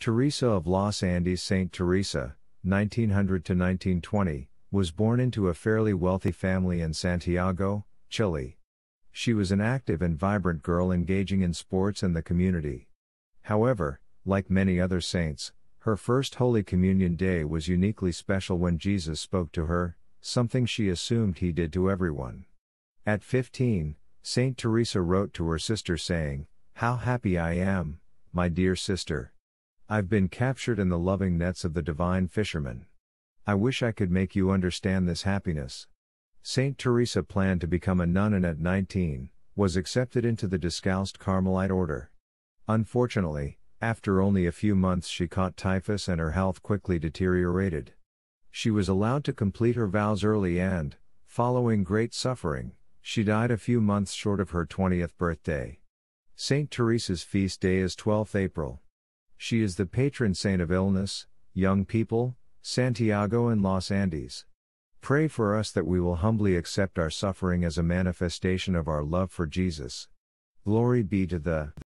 Teresa of Los Andes Saint Teresa, 1900 to 1920, was born into a fairly wealthy family in Santiago, Chile. She was an active and vibrant girl engaging in sports and the community. However, like many other saints, her first Holy Communion day was uniquely special when Jesus spoke to her, something she assumed he did to everyone. At 15, Saint Teresa wrote to her sister saying, How happy I am, my dear sister. I've been captured in the loving nets of the divine fisherman. I wish I could make you understand this happiness. Saint Teresa planned to become a nun and at 19, was accepted into the Discalced Carmelite order. Unfortunately, after only a few months she caught typhus and her health quickly deteriorated. She was allowed to complete her vows early and, following great suffering, she died a few months short of her 20th birthday. Saint Teresa's feast day is 12th April. She is the patron saint of illness, young people, Santiago and Los Andes. Pray for us that we will humbly accept our suffering as a manifestation of our love for Jesus. Glory be to the